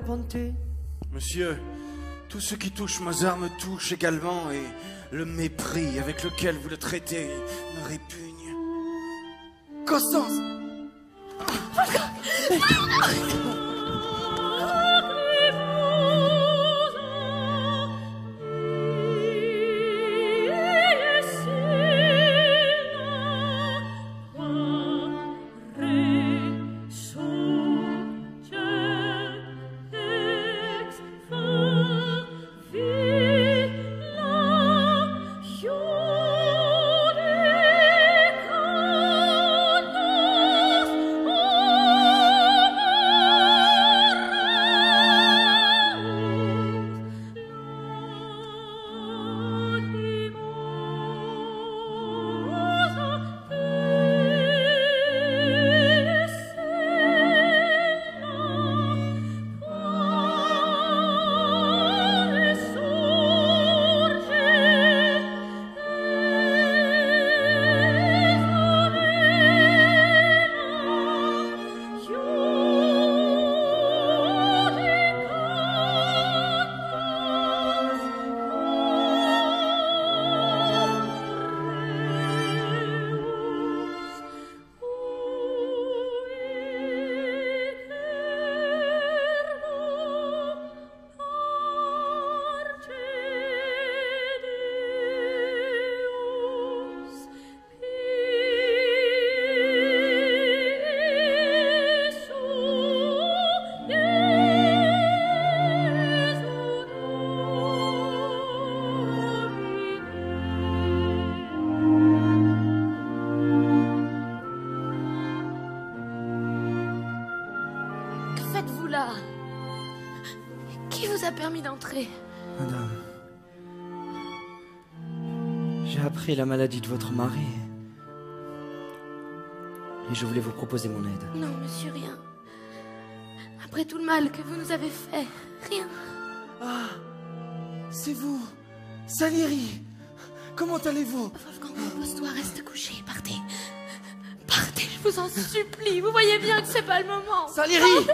bonté. Monsieur, tout ce qui touche Mozart me touche également et le mépris avec lequel vous le traitez me répugne. Constance Que Vous a permis d'entrer Madame, j'ai appris la maladie de votre mari. Et je voulais vous proposer mon aide. Non, monsieur, rien. Après tout le mal que vous nous avez fait, rien. Ah, c'est vous, Salieri. Comment allez-vous? Wolfgang, repose-toi, reste couché, partez. Partez, je vous en supplie. Vous voyez bien que c'est pas le moment. Salieri